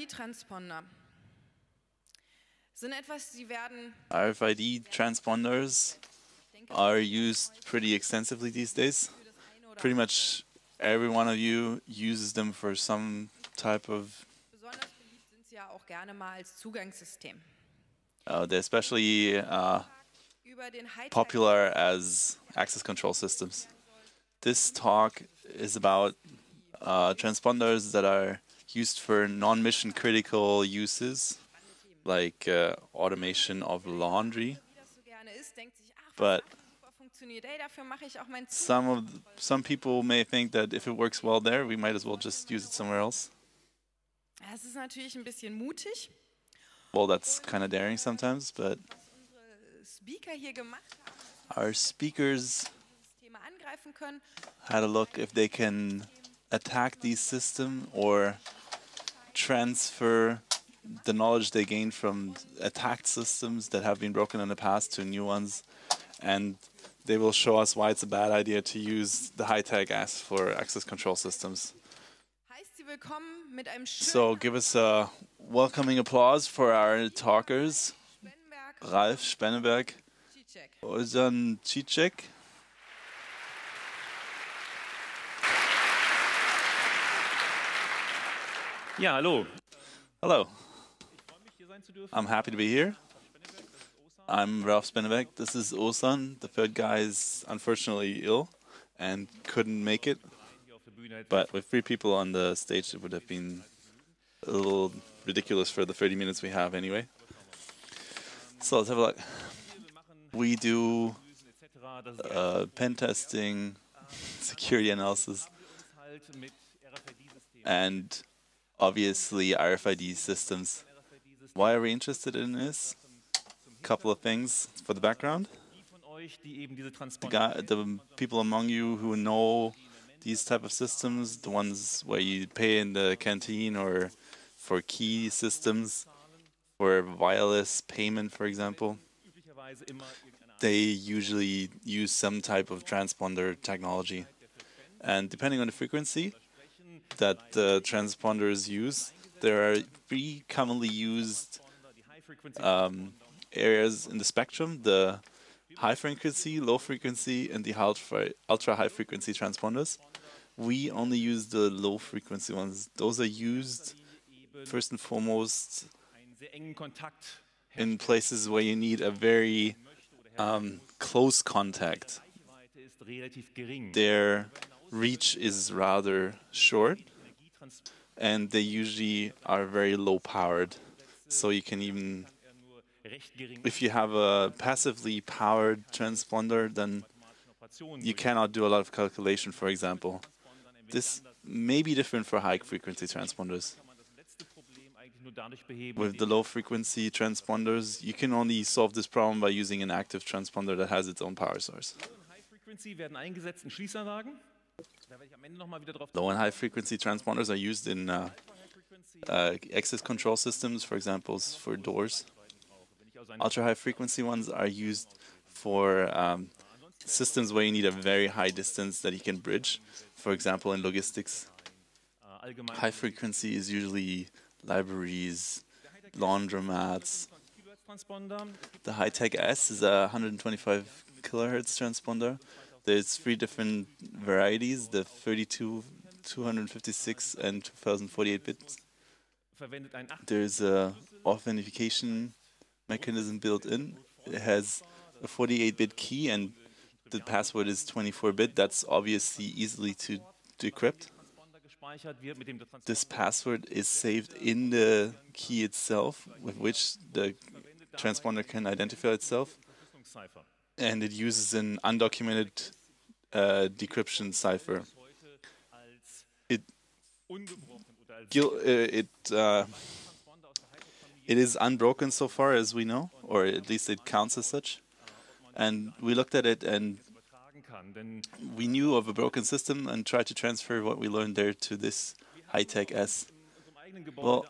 RFID-Transponder sind etwas, sie werden RFID transponders are used pretty extensively these days. für das eine oder Pretty much every one of you uses them for some type of. besonders beliebt sind sie ja auch gerne mal als Zugangssystem. Uh, they're especially uh, Über den Hightech popular as access control systems. This talk is about uh, transponders that are used for non-mission critical uses, like uh, automation of laundry. wie das so gerne ist, denkt sich, ach, was But da super funktioniert, ey, dafür mache ich auch mein Zug. some of some people may think that if it works well there, we might as well just use it somewhere else. Das ist natürlich ein bisschen mutig. Well, that's kind of daring sometimes, but Unsere Speaker hier gemacht haben, our speakers dieses Thema angreifen können. had a look if they can attack these system or transfer the knowledge they gained from attacked systems that have been broken in the past to new ones and they will show us why it's a bad idea to use the high-tech as for access control systems. Heißt sie willkommen mit einem schönen So give us a welcoming applause for our talkers, Ralf Spenneberg. Ozan Cicek, Hallo. hello. freue mich, hier sein zu dürfen. I'm happy to be here. I'm Ralph Spennebeck. This is Osan. The third guy is unfortunately ill and couldn't make it. Hier auf der Bühne. But with three people on the stage, it would have been a little ridiculous for the 30 minutes we have anyway. So let's have a look. We do Analysen etc. Das ist uh, pen testing, security analysis, uns halt mit RFID-Systemen. and obviously RFID systems. Why are we interested in this? Couple of things for the background. The, guy, the people among you who know these type of systems, the ones where you pay in the canteen or for key systems, for wireless payment, for example, they usually use some type of transponder technology. And depending on the frequency. That transponders use, there are three commonly used um, areas in the spectrum the high frequency, low frequency, and the ultra high frequency transponders. We only use the low frequency ones. Those are used first and foremost in places where you need a very um, close contact. Reichweite reach is rather short, and they usually are very low powered. So you can even, if you have a passively powered transponder, then you cannot do a lot of calculation, for example. This may be different for high frequency transponders. With the low frequency transponders, you can only solve this problem by using an active transponder that has its own power source. Low und High Frequency werden eingesetzt in Schließanlagen. Da werde ich am Ende nochmal wieder drauf Low and high frequency transponders are used in uh, uh, access control systems, for example, for doors. wenn ich also eine Ultra high frequency ones are used for um, systems where you need a very high distance that you can bridge, for example, in logistics. äh, High frequency is usually libraries, laundromats. 20 Kilohertz Transponder. Es gibt The High-Tech S is a 125 kilohertz transponder. There's three different varieties: the 32, 256, and 2048 bits. verwendet einen 8 There's a authentication mechanism built in. It has a 48-bit key, and the password is 24-bit. That's obviously easily to decrypt. Transponder gespeichert wird, mit dem der Transponder This password is saved in the key itself, with which the transponder can identify itself. And it uses an undocumented uh, decryption cipher. It uh, it uh, it is unbroken so far as we know, or at least it counts as such. And we looked at it and we knew of a broken system and tried to transfer what we learned there to this high tech S. Well,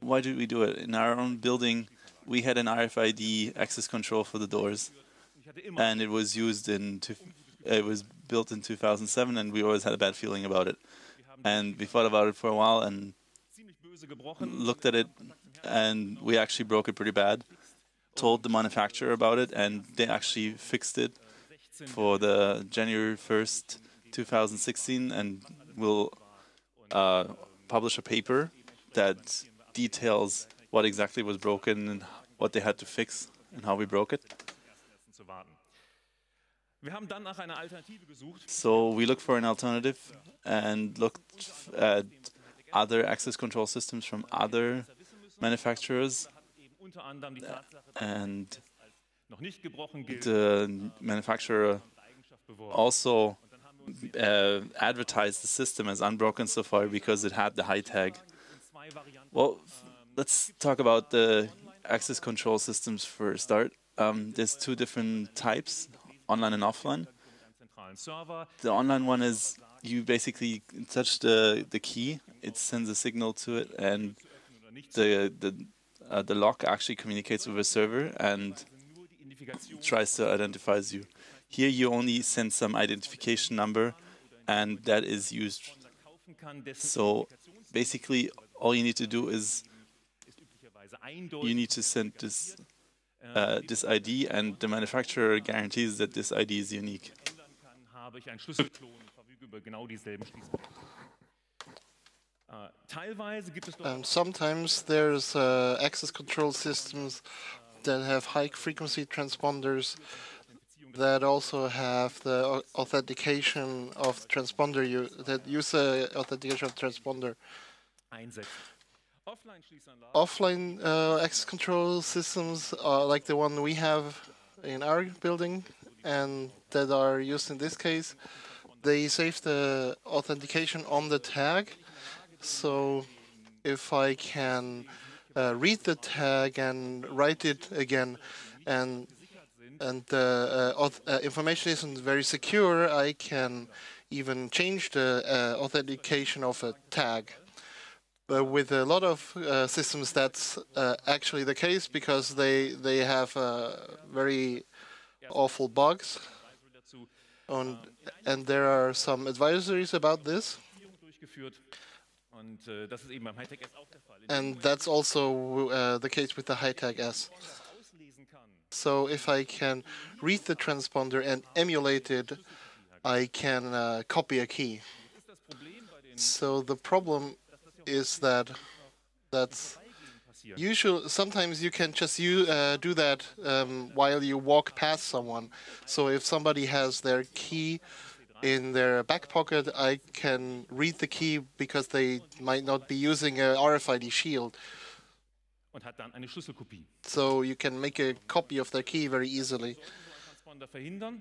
why did we do it? In our own building, we had an RFID access control for the doors, and it was used in. It was built in 2007, and we always had a bad feeling about it. And we thought about it for a while, and ziemlich böse böse gebrochen. looked at it and we actually broke it pretty bad. Told the manufacturer about it and they actually fixed it for the January 1st, 2016, and will uh, publish a paper that details what exactly was broken and what they had to fix and how we broke it. zu warten. Wir haben dann nach einer Alternative gesucht. So we looked for an alternative and looked at other access control systems from other manufacturers, Hat eben unter anderem die Tatsache, dass and noch nicht gebrochen gilt, the manufacturer also uh, advertised the system as unbroken so far because it had the high tag. Well, let's talk about the access control systems for a start. Um, there's two different types, online and offline. mit einem zentralen Server. The online one is you basically touch the, the key, it sends a signal to it, and the the uh, the lock actually communicates with a server and nur die Identifikation tries to identify you. Here you only send some identification number, and that is used. kaufen kann, dessen So basically, all you need to do is you need to send this uh, this ID, and the manufacturer guarantees that this ID is unique. And sometimes there's uh, access control systems that have high frequency transponders that also have the authentication of the transponder that use the authentication of transponder. Offline-Schließanlagen uh, access control systems are like the one we have in our building and that are used in this case. They save the authentication on the tag. So if I can uh, read the tag and write it again and and the uh, auth- uh, information isn't very secure, I can even change the uh, authentication of a tag. But with a lot of uh, systems, that's uh, actually the case because they they have uh, very awful bugs, and and there are some advisories about this, and that's also uh, the case with the high-tech S. So if I can read the transponder and emulate it, I can uh, copy a key. So the problem is that that's usual. Sometimes you can just you uh, do that um, while you walk past someone. So if somebody has their key in their back pocket, I can read the key because they might not be using a RFID shield. und hat dann eine Schlüsselkopie. So you can make a copy of their key very easily.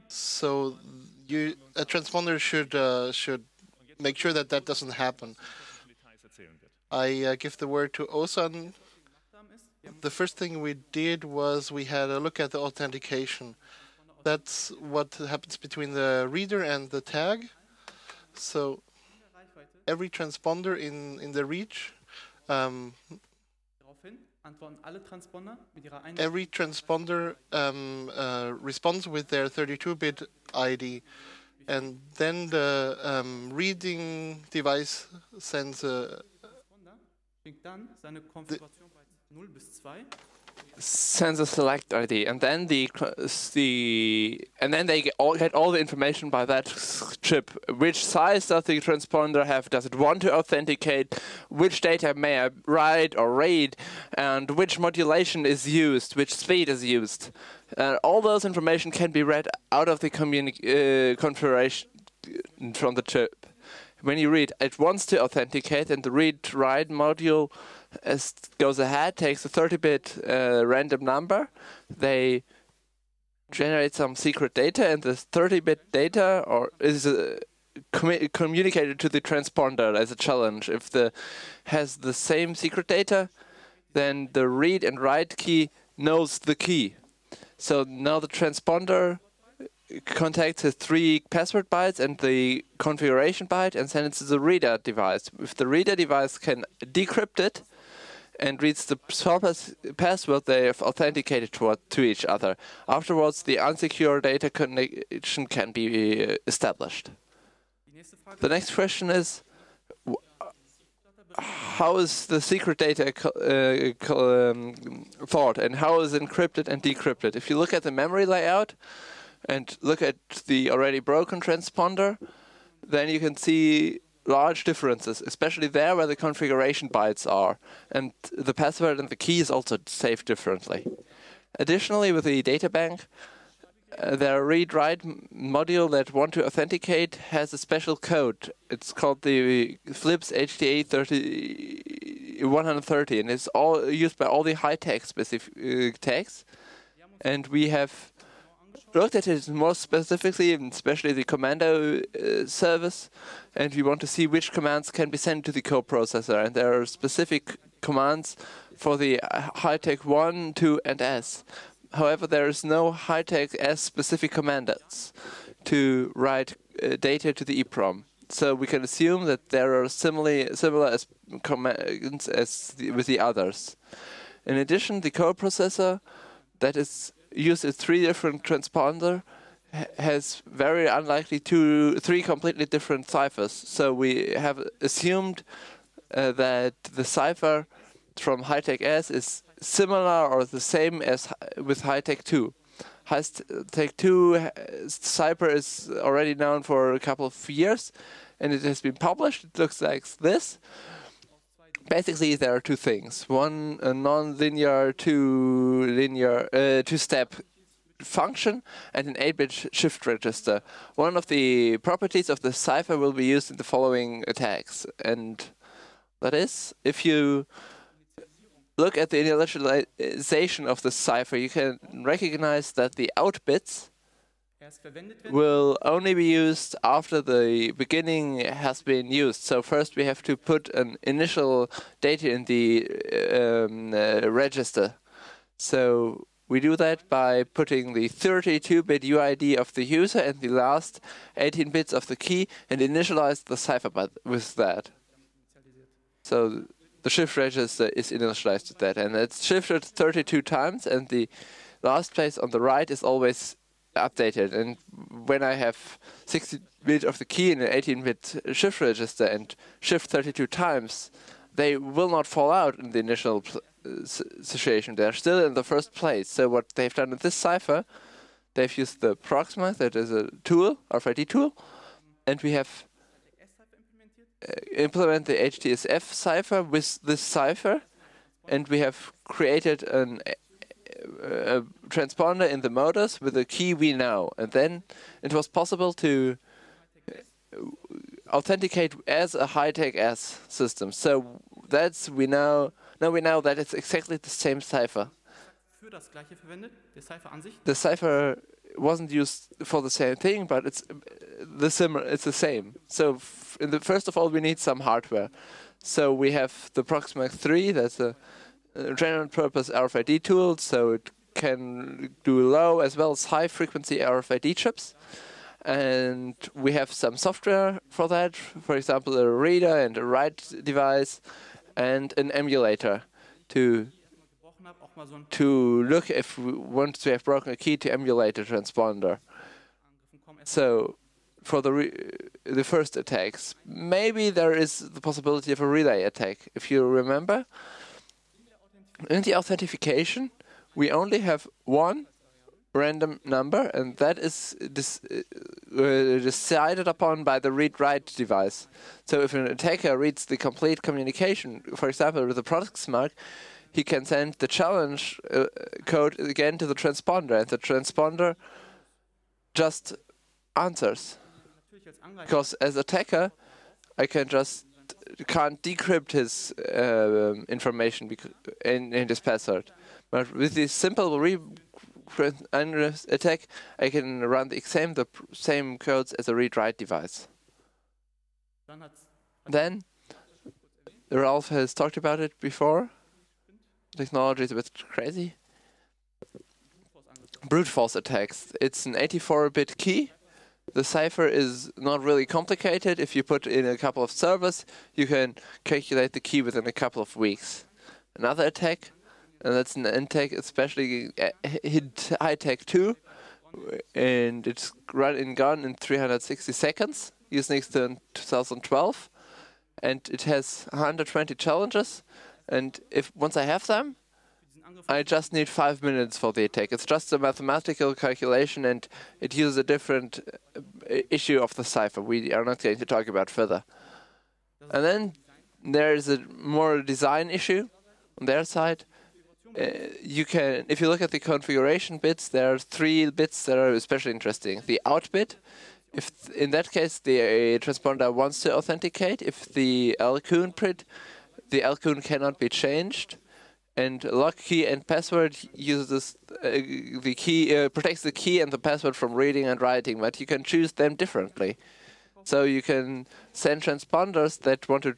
So you a transponder should uh, should make sure that that doesn't happen. I uh, give the word to Osan. The first thing we did was we had a look at the authentication. That's what happens between the reader and the tag. So every transponder in, in the reach, um, every transponder um, uh, responds with their 32-bit ID. And then the um, reading device sends a, schickt dann seine Konfiguration bei 0 bis 2 sends a select ID, and then the the and then they get all, get all the information by that chip. Which size does the transponder have? Does it want to authenticate? Which data may I write or read? And which modulation is used? Which speed is used? Uh, all those information can be read out of the communi- uh, configuration from the chip. When you read, it wants to authenticate, and the read write module as goes ahead, takes a 30-bit uh, random number. They generate some secret data, and this 30-bit data or is uh, commu- communicated to the transponder as a challenge. If the has the same secret data, then the read and write key knows the key. So now the transponder contacts the three password bytes and the configuration byte and sends it to the reader device. If the reader device can decrypt it and reads the pass- password, they have authenticated to, to each other. Afterwards, the unsecure data connection can be uh, established. The next question is how is the secret data uh, um, thought and how is encrypted and decrypted. If you look at the memory layout and look at the already broken transponder, then you can see large differences, especially there where the configuration bytes are, and the password and the key is also saved differently. Additionally, with the data bank, uh, their read-write module that want to authenticate has a special code. It's called the FLIPS 30, 130, and it's all used by all the high-tech specific uh, tags. And we have looked at it more specifically, and especially the commando uh, service, and we want to see which commands can be sent to the coprocessor. And there are specific commands for the uh, high-tech 1, 2, and S. However, there is no high-tech S specific commands to write uh, data to the EEPROM. So we can assume that there are similarly similar as commands as the, with the others. In addition, the coprocessor that is used in three different transponder has very unlikely two, three completely different ciphers. So we have assumed uh, that the cipher from Hightech S is similar or the same as with Hightech 2. Hightech 2 uh, cipher is already known for a couple of years and it has been published. It looks like this. Basically, there are two things: one, a non-linear, two linear, uh, two-step function, and an 8-bit shift register. One of the properties of the cipher will be used in the following attacks, and that is, if you look at the initialization of the cipher, you can recognize that the out bits. Will only be used after the beginning has been used. So first we have to put an initial data in the um, uh, register. So we do that by putting the 32-bit UID of the user and the last 18 bits of the key and initialize the cipher with that. So the shift register is initialized with that, and it's shifted 32 times, and the last place on the right is always updated. And when I have 60 bit of the key in an 18 bit shift register and shift 32 times, they will not fall out in the initial uh, situation. They're still in the first place. So what they've done in this cipher, they've used the Proxima, that is a tool, RFID tool, and we have uh, implement the HTSF cipher with this cipher, and we have created an a transponder in the motors with a key we know, and then it was possible to authenticate as a high-tech S system. So that's we know. Now we know that it's exactly the same cipher. Für das gleiche verwendet, der Cipher an sich. The cipher wasn't used for the same thing, but it's the similar. It's the same. So f- in the first of all, we need some hardware. So we have the Proxima 3. That's a, Uh, a general-purpose RFID tool, so it can do low as well as high-frequency RFID chips. And we have some software for that. For example, a reader and a write device, and an emulator to to look if we want to have broken a key to emulate a transponder. So, for the the first attacks, maybe there is the possibility of a relay attack. If you remember, in the authentication, we only have one random number, and that is dis- uh, decided upon by the read-write device. So, if an attacker reads the complete communication, for example, with the product mark, he can send the challenge uh, code again to the transponder, and the transponder just answers. natürlich als Angreifer Because as attacker, I can just can't decrypt his um information in, in this password. But with this simple re attack, I can run the same the same codes as a read-write device. Then, Ralph has talked about it before. Technology is a bit crazy. Brute force attacks. It's an 84-bit key. The cipher is not really complicated. If you put in a couple of servers, you can calculate the key within a couple of weeks. Another attack, and that's an attack, especially high tech 2, and it's run in gun in 360 seconds. To in 2012 and it has 120 challenges. And if once I have them, I just need five minutes for the attack. It's just a mathematical calculation, and it uses a different uh, issue of the cipher. We are not going to talk about further. And then there is a more design issue on their side. Uh, you can, if you look at the configuration bits, there are three bits that are especially interesting. The out bit, if th- in that case the uh, transponder wants to authenticate, if the LCoon print, the LCoon cannot be changed, and lock key and password uses uh, the key uh, protects the key and the password from reading and writing, but you can choose them differently. So you can send transponders that want to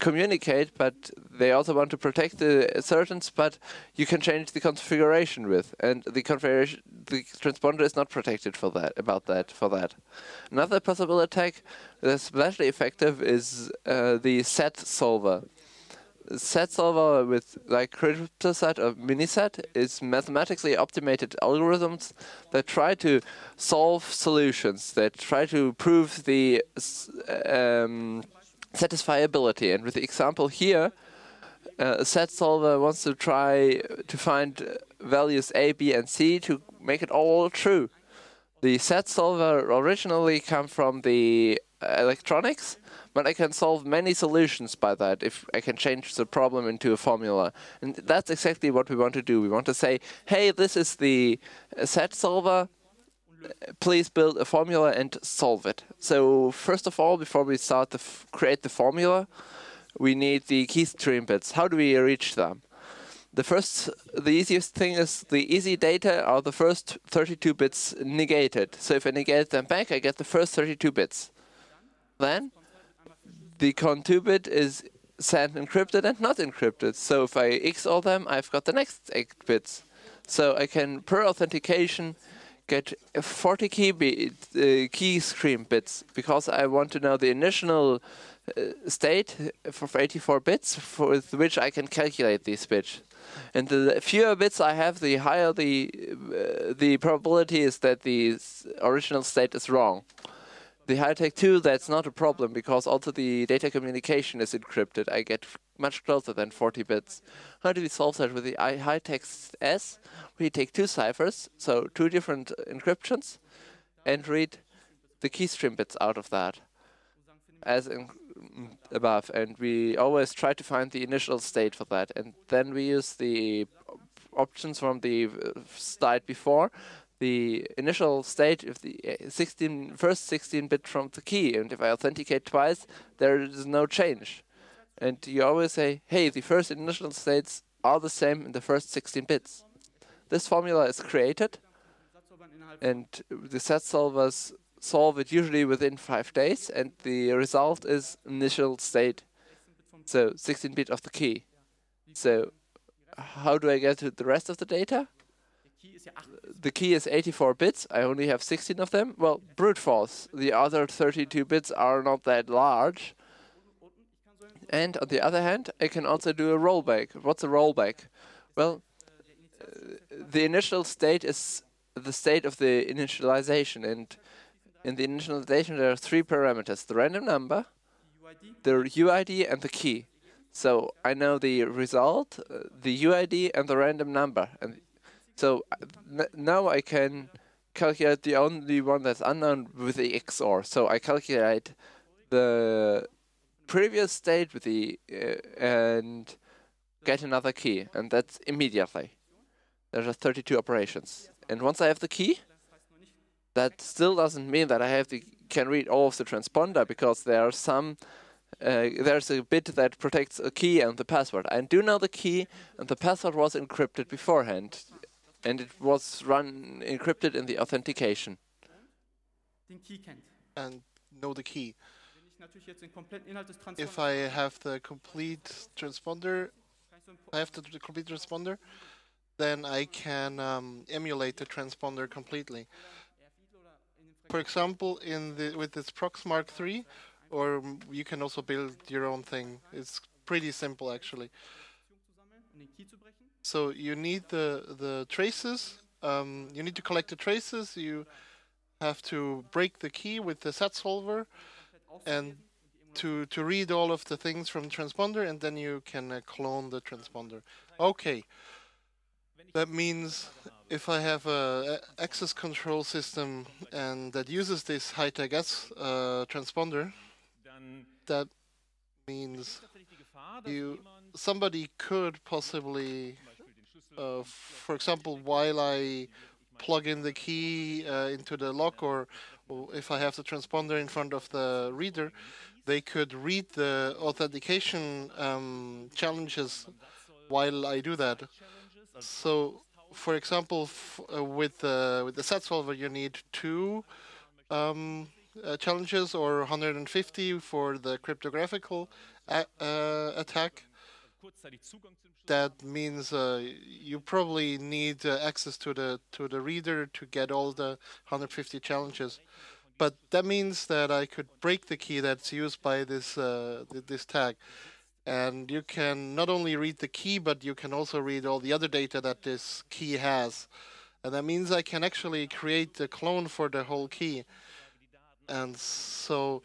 communicate, but they also want to protect the assertions, but you can change the configuration with, and the configuration, the transponder is not protected for that. About that, for that. Another possible attack that's especially effective is uh, the set solver. Set solver with like CryptoSet or Miniset is mathematically optimated algorithms that try to solve solutions, that try to prove the um, satisfiability. And with the example here, uh, a set solver wants to try to find values A, B, and C to make it all true. The set solver originally come from the uh, electronics, but I can solve many solutions by that if I can change the problem into a formula. And that's exactly what we want to do. We want to say, hey, this is the uh, set solver. Please build a formula and solve it. So first of all, before we start to create the formula, we need the key stream bits. How do we reach them? The first, the easiest thing is the easy data are the first 32 bits negated. So if I negate them back, I get the first 32 bits. Then the con2 is sent encrypted and not encrypted. So if I XOR them, I've got the next 8 bits. So I can, per authentication, get 40 key, bit, uh, key stream bits because I want to know the initial uh, state for 84 bits with which I can calculate these bits. And the fewer bits I have, the higher the uh, the probability is that the original state is wrong. The high-tech 2, that's not a problem because also the data communication is encrypted. I get much closer than 40 bits. How do we solve that with the high-tech S? We take two ciphers, so two different encryptions, and read the keystream bits out of that as mm, above. And we always try to find the initial state for that. And then we use the options from the uh, slide before the initial state of the uh, 16 first 16 bit from the key and if i authenticate twice there is no change. And you always say hey the first initial states are the same in the first 16 bits. This formula is created and the set solvers solve it usually within five days and the result is initial state. So 16 bit of the key. So how do i get to the rest of the data the key is 84 bits. I only have 16 of them. Well, brute force. The other 32 bits are not that large. And on the other hand, I can also do a rollback. What's a rollback? Well, uh, the initial state is the state of the initialization, and in the initialization there are three parameters: the random number, the UID, and the key. So I know the result, uh, the UID, and the random number, and so now I can calculate the only one that's unknown with the XOR. So I calculate the previous state with the uh, and get another key, and that's immediately. There are 32 operations, and once I have the key, that still doesn't mean that I have the can read all of the transponder because there are some. Uh, there's a bit that protects a key and the password. I do know the key, and the password was encrypted beforehand, and it was run encrypted in the authentication. den Key kennt. and know the key. Wenn ich natürlich jetzt den kompletten Inhalt des If I have the complete transponder, kann ich so ein I have the, the complete transponder, then I can um, emulate the transponder completely. For example, in the with this Proxmark 3, or you can also build your own thing. It's pretty simple actually. So you need the the traces. Um, you need to collect the traces. You have to break the key with the set solver, and to to read all of the things from the transponder, and then you can uh, clone the transponder. Okay. That means if I have a access control system and that uses this high-tech uh, transponder, that means you somebody could possibly, uh, for example, while I plug in the key uh, into the lock, or, or if I have the transponder in front of the reader, they could read the authentication um, challenges while I do that. So, for example, uh, with the with the set solver, you need two um, uh, challenges or 150 for the cryptographical uh, attack. That means uh, you probably need uh, access to the to the reader to get all the 150 challenges. But that means that I could break the key that's used by this uh, this tag, and you can not only read the key, but you can also read all the other data that this key has, and that means I can actually create a clone for the whole key. And so,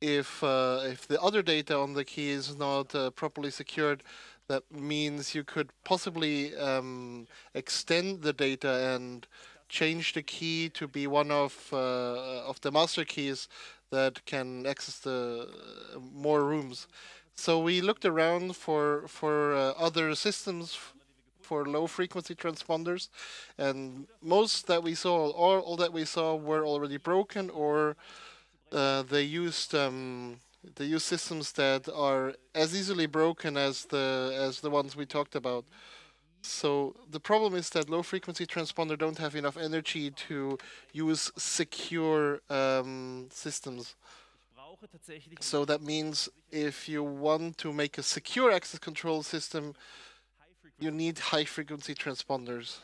if uh, if the other data on the key is not uh, properly secured, that means you could possibly um, extend the data and change the key to be one of uh, of the master keys that can access the uh, more rooms. So we looked around for for uh, other systems for low frequency transponders, and most that we saw, all, all that we saw, were already broken or uh, they used um, they use systems that are as easily broken as the as the ones we talked about. So the problem is that low frequency transponder don't have enough energy to use secure um, systems. So that means if you want to make a secure access control system, you need high frequency transponders.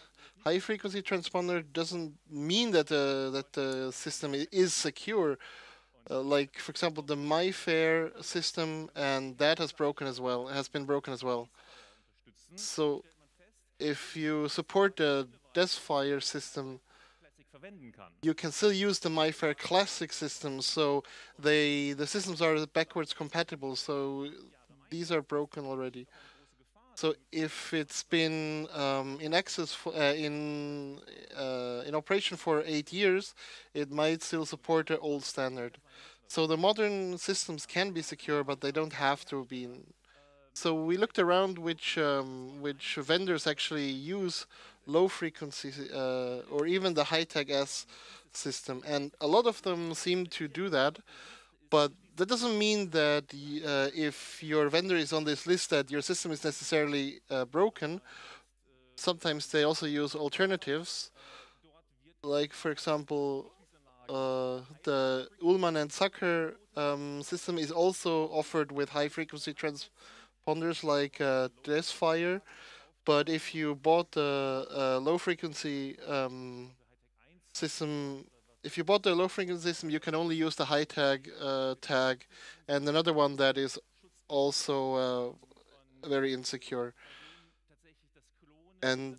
High frequency transponder doesn't mean that the that the system is secure. Uh, like for example, the MyFair system, and that has broken as well. Has been broken as well. So if you support the Desfire system, you can still use the MyFair Classic system, so they the systems are backwards compatible. So these are broken already. So if it's been um, in access for, uh, in uh, in operation for eight years, it might still support the old standard. So the modern systems can be secure, but they don't have to be. So we looked around which um, which vendors actually use low frequency uh, or even the high tech S system, and a lot of them seem to do that. But that doesn't mean that uh, if your vendor is on this list that your system is necessarily uh, broken. Sometimes they also use alternatives, like for example, uh, the Ullman and Zucker um, system is also offered with high frequency transponders like uh, Desfire. But if you bought the low frequency um, system, if you bought the low frequency system, you can only use the high tag uh, tag, and another one that is also uh, very insecure. And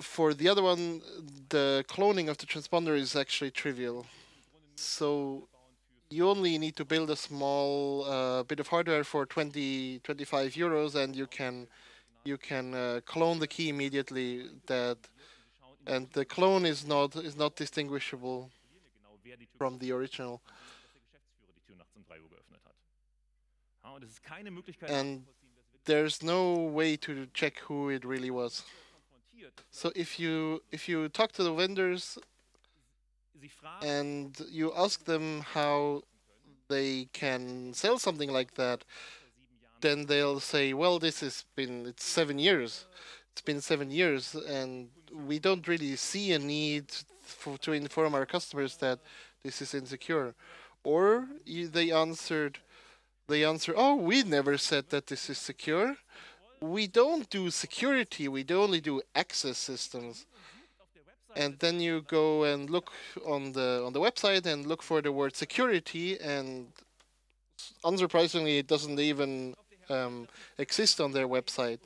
for the other one, the cloning of the transponder is actually trivial. So you only need to build a small uh, bit of hardware for 20, 25 euros, and you can you can uh, clone the key immediately. That and the clone is not is not distinguishable from the original. dass der Geschäftsführer die Tür nachts um 3 Uhr geöffnet hat. Ja, und es ist keine Möglichkeit And nachzuvollziehen, dass wird There's no way to check who it really was. So if you if you talk to the vendors and you ask them how they can sell something like that, then they'll say, "Well, this has been it's seven years. It's been seven years, and we don't really see a need for, to inform our customers that this is insecure." Or they answered, they answer, "Oh, we never said that this is secure. We don't do security. We do only do access systems." and then you go and look on the on the website and look for the word security and unsurprisingly it doesn't even um, exist on their website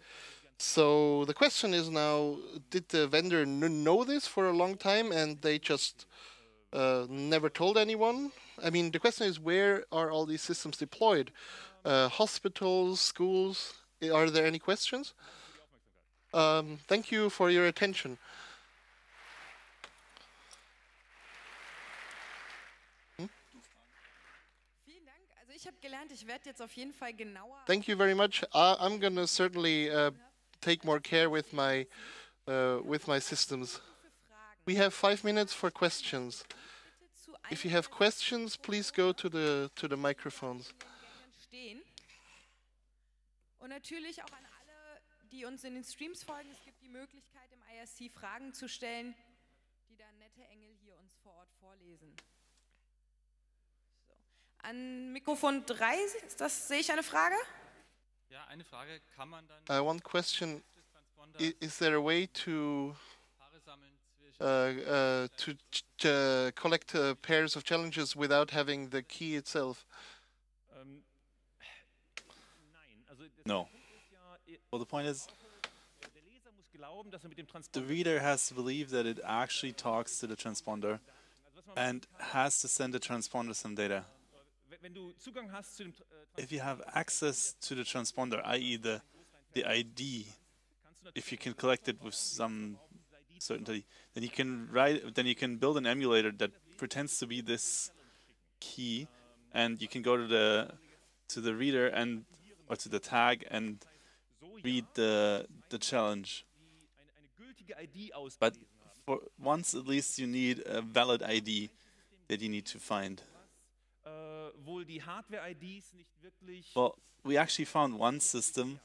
so the question is now did the vendor kn- know this for a long time and they just uh, never told anyone I mean, the question is where are all these systems deployed? Uh, hospitals, schools? Are there any questions? Um, thank you for your attention. Vielen Dank. Also ich habe gelernt, ich werde jetzt auf jeden Fall genauer. Thank you very much. I'm gonna certainly uh, take more care with my uh, with my systems. We have five minutes for questions. If you have questions, please go to the to the microphones. An die uns in den Streams folgen. Es gibt die Möglichkeit, im IRC Fragen zu stellen, die dann nette Engel hier uns vor Ort vorlesen. So. An Mikrofon 3, ist das, sehe ich eine Frage? Uh, one question: des Transponders I- Is there a way to Paare sammeln zwischen uh, uh, to ch- ch- uh, collect uh, pairs of challenges without having the key itself? Nein, also das No. Punkt ist ja, Well, the point is, der Leser muss glauben, dass er mit dem the reader has to believe that it actually talks to the transponder also was man and has to send the transponder some data. If you have access to the transponder, i.e., the the ID, if you can collect it with some certainty, then you can write, then you can build an emulator that pretends to be this key, and you can go to the to the reader and or to the tag and read the the challenge. die, eine, eine gültige ID But for once at least, you need a valid ID that you need to find. Well, we actually found one system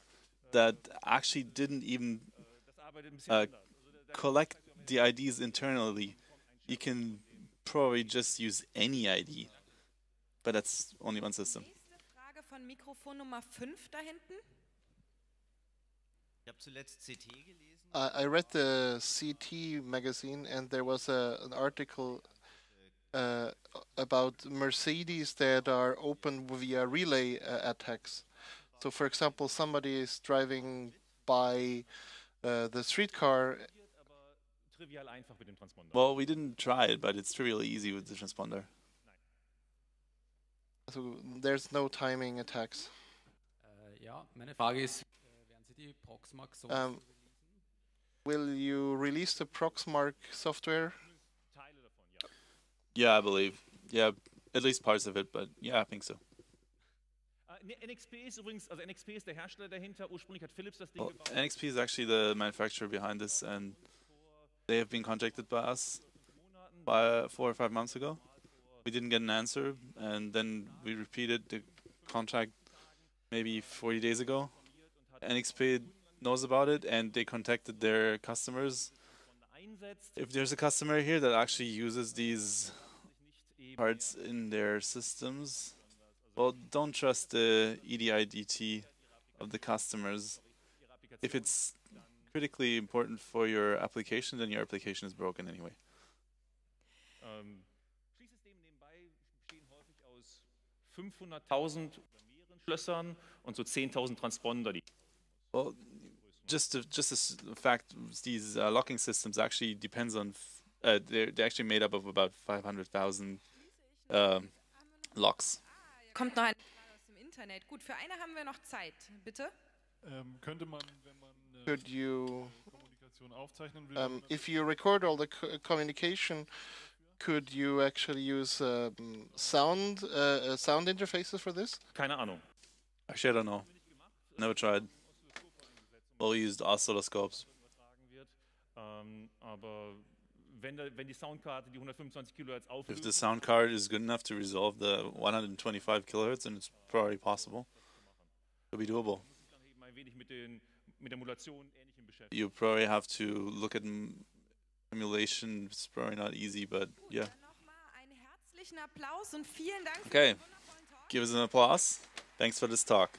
that actually didn't even das arbeitet ein bisschen uh, anders. Also da, da collect the IDs internally. You can probably just use any ID, but that's only one system. Frage von Mikrofon Nummer 5 da hinten. Ich habe zuletzt CT gelesen. I, I read the CT magazine, and there was a, an article uh, about Mercedes that are open via relay uh, attacks. So, for example, somebody is driving by uh, the streetcar, aber trivial einfach mit dem Transponder. Well, we didn't try it, but it's trivially easy with the transponder. so there's no timing attacks. Ja, meine Frage ist, werden Sie die Proxmark so Um, will you release the Proxmark software? Teile davon, ja. Yeah, I believe. Yeah, at least parts of it, but yeah, I think so. Äh, NXP ist übrigens, also NXP ist der Hersteller dahinter. Ursprünglich hat Philips das Ding Well, gebaut. NXP is actually the manufacturer behind this, and they have been contacted by us by four or five months ago. We didn't get an answer, and then we repeated the contract maybe 40 days ago. NXP knows about it, and they contacted their customers. If there's a customer here that actually uses these parts in their systems, well, don't trust the EDIDT of the customers. If it's critically important for your application, then your application is broken anyway. Ähm, Schließsysteme nebenbei bestehen häufig aus 500.000 oder mehreren Schlössern und so 10.000 Transponder. Die Well, just to, just as a fact, these uh, locking systems actually depends on. F- uh, they're they're actually made up of about five hundred thousand um locks. Kommt noch eine Frage aus dem Internet. Gut, für eine haben wir noch Zeit. Bitte. Ähm, könnte man, wenn man äh, Could you, Kommunikation aufzeichnen will, um, if you record all the co- communication, could you actually use um, sound uh, uh, sound interfaces for this? keine Ahnung. Actually, I don't know. Never tried. Well, we used oscilloscopes. übertragen wird. Ähm, aber wenn, da, wenn die Soundkarte die 125 Kilohertz If the sound card is good enough to resolve the 125 kilohertz, then it's probably possible. It'll be doable. dann eben ein wenig mit, den, mit der Modulation ähnlichem beschäftigt. You probably have to look at emulation. It's probably not easy, but yeah. Dann nochmal einen herzlichen Applaus und vielen Dank für Okay. den wundervollen Talk. Give us an applause. Thanks for this talk.